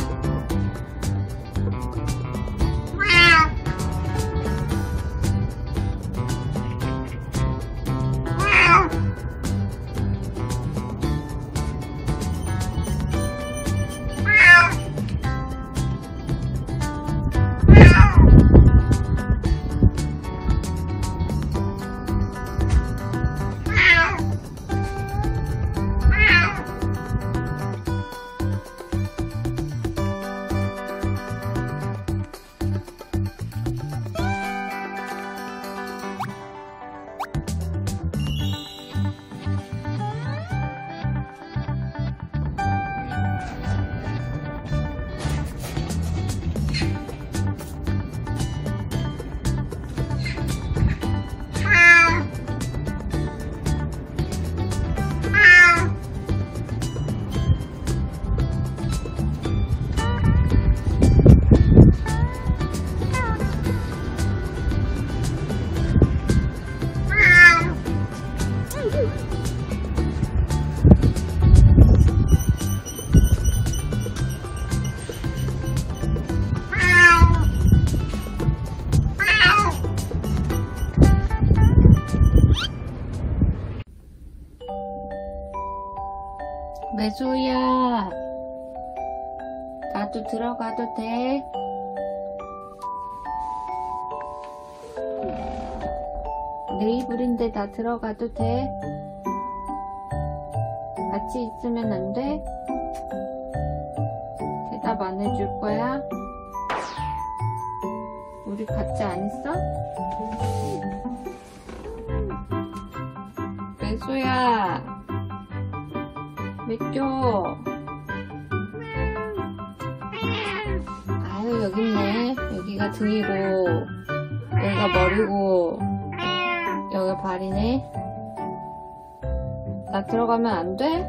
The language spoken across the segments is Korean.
Bye. 배소야. 나도 들어가도 돼? 내 이불인데 나 들어가도 돼? 같이 있으면 안 돼? 대답 안 해줄 거야? 우리 같이 안 있어? 배소야. 왜죠? 아유, 여기 있네. 여기가 등이고, 여기가 머리고, 여기 발이네. 나 들어가면 안 돼?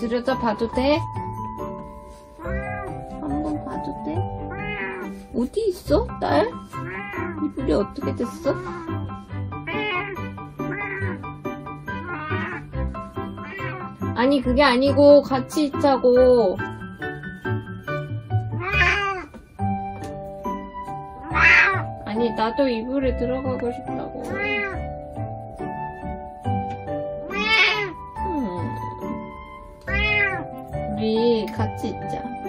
들여다 봐도 돼? 한번 봐도 돼? 어디 있어, 딸? 이불이 어떻게 됐어? 아니 그게 아니고 같이 있자고. 아니 나도 이불에 들어가고 싶다고. 음. 우리 같이 있자.